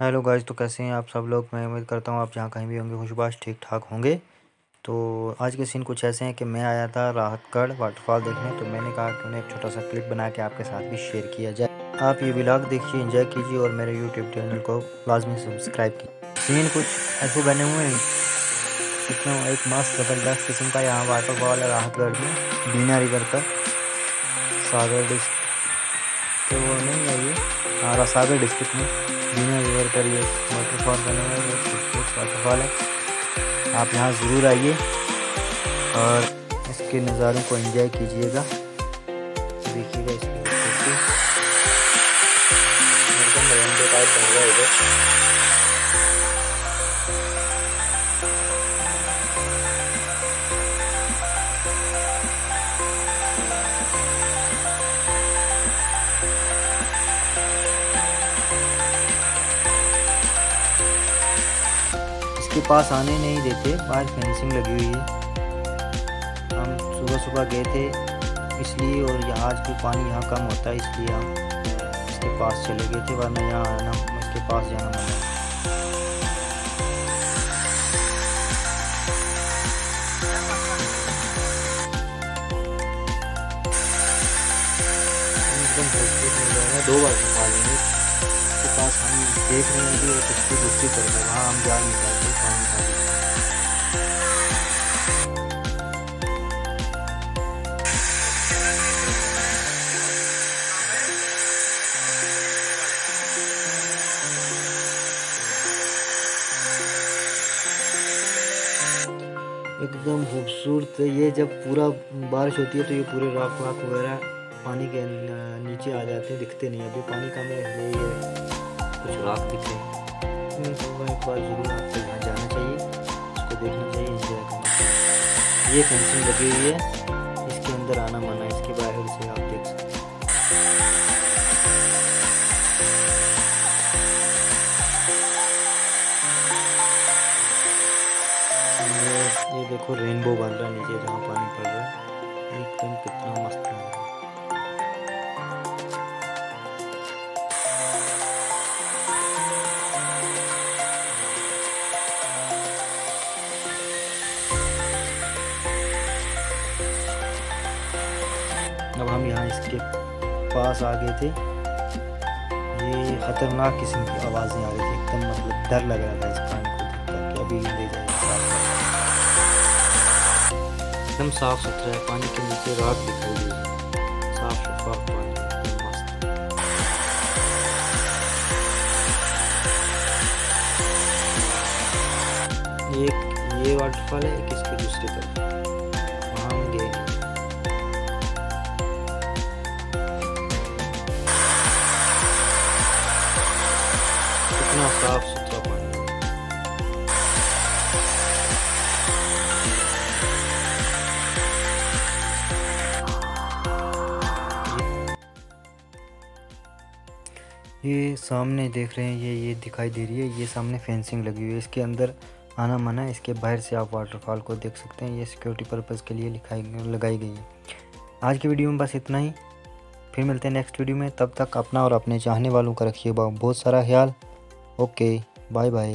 Hello guys तो कैसे हैं आप सब लोग? मैं उम्मीद करता हूँ आप जहाँ कहीं भी होंगे, खुशबाश ठीक ठाक होंगे। तो आज के सीन कुछ ऐसे हैं कि मैं आया था राहतगढ़ वाटरफॉल देखने तो मैंने कहा कि उन्हें एक छोटा सा क्लिप बना के आपके साथ भी शेयर किया जाए। आप ये ब्लॉग देखिए इंजॉय कीजिए और मेरे यूट्यूब चैनल को लाजमी सब्सक्राइब कीजिए। सीन कुछ ऐसे बने हुए हैं इतना एक मस्त ज़बरदस्त किस्म का यहाँ वाटरफॉल है राहतगढ़ में, बीना रिवर पर सागर डिस्ट्रिक्ट हाँ सागर डिस्ट्रिक्ट में जीना रिवर पर ये वाटरफॉल बना हुआ है खूबसूरत वाटरफॉल है। आप यहाँ ज़रूर आइए और इसके नज़ारों को एंजॉय कीजिएगा। देखिएगा इसकी एकदम टाइप बन है इधर। इसके पास आने नहीं देते। बाहर फेंसिंग लगी हुई है। हम सुबह सुबह गए थे, इसलिए और यहाँ आज भी पानी यहाँ कम होता है, इसलिए हम इसके पास चले गए थे, वरना यहाँ आना इसके पास जाना मना दो बार निकाल लेंगे उसके पास हम देख रहे हैं एक उसकी दूसरी तरफ़ है, वहाँ हम जा नहीं पाते एकदम खूबसूरत ये जब पूरा बारिश होती है तो ये पूरे रॉक वाक वगैरह पानी के नीचे आ जाते हैं, दिखते नहीं अभी पानी कम है ये कुछ रॉक दिखे रहे मैं कहूँगा एक बार ज़रूर आपको यहाँ जाना चाहिए। उसको देखना चाहिए इंजॉय करना चाहिए। ये फेंसिंग लगी हुई है। इसके अंदर आना मना ये देखो रेनबो बन रहा है नीचे जहाँ पानी पड़ रहा है। एकदम कितना मस्त है। अब हम यहाँ इसके पास आ गए थे। ये ख़तरनाक किस्म की आवाज़ें आ रही थी। एकदम मतलब डर लग रहा था इस पानी को देख कर कि अभी ले जाएगा एकदम साफ़ सुथरा है, पानी के नीचे रात दिखाई दी है। साफ़ शफाफ पानी एक, ये वाटरफॉल है, एक इसके दूसरी तरफ़। वहाँ गए। कितना साफ़ ये सामने देख रहे हैं, ये ये दिखाई दे रही है, ये सामने फेंसिंग लगी हुई है। इसके अंदर आना मना है, इसके बाहर से आप वाटरफॉल को देख सकते हैं, ये सिक्योरिटी पर्पज़ के लिए लिखाई, लगाई गई है। आज की वीडियो में बस इतना ही। फिर मिलते हैं नेक्स्ट वीडियो में। तब तक अपना और अपने चाहने वालों का रखिए बहुत सारा ख्याल। Okay bye bye